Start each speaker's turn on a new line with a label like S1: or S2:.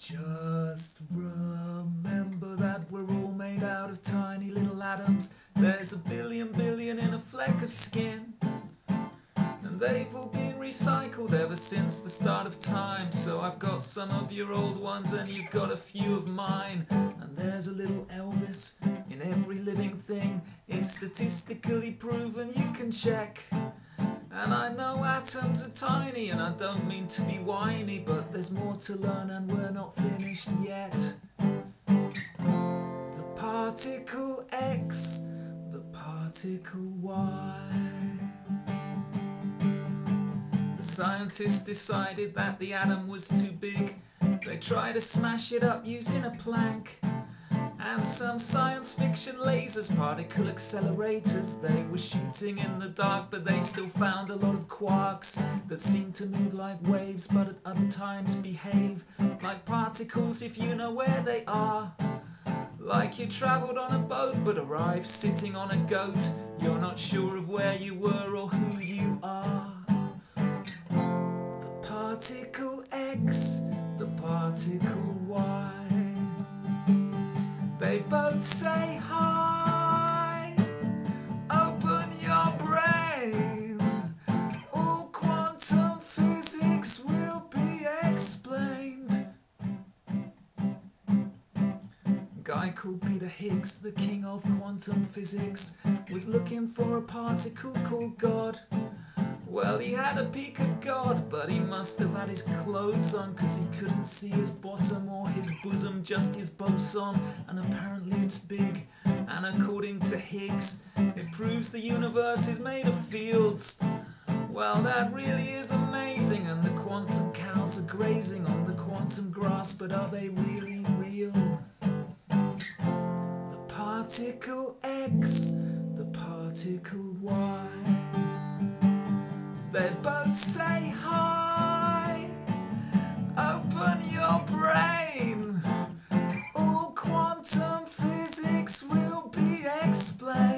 S1: Just remember that we're all made out of tiny little atoms. There's a billion billion in a fleck of skin. And they've all been recycled ever since the start of time. So I've got some of your old ones and you've got a few of mine. And there's a little Elvis in every living thing. It's statistically proven, you can check. And I know atoms are tiny, and I don't mean to be whiny, but there's more to learn, and we're not finished yet. The particle X, the particle Y. The scientists decided that the atom was too big. They tried to smash it up using a plank. And some science fiction lasers, particle accelerators. They were shooting in the dark, but they still found a lot of quarks that seem to move like waves, but at other times behave like particles if you know where they are. Like you travelled on a boat but arrived sitting on a goat. You're not sure of where you were or who you are. The particle X, the particle Y. Both say hi. Open your brain. All quantum physics will be explained. Guy called Peter Higgs, the king of quantum physics, was looking for a particle called God. Well, he had a peek at God, but he must have had his clothes on because he couldn't see his bottom or his bosom, just his boson. And apparently it's big. And according to Higgs, it proves the universe is made of fields. Well, that really is amazing. And the quantum cows are grazing on the quantum grass, but are they really real? The particle X, the particle Y both say hi. Open your brain. All quantum physics will be explained.